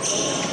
Música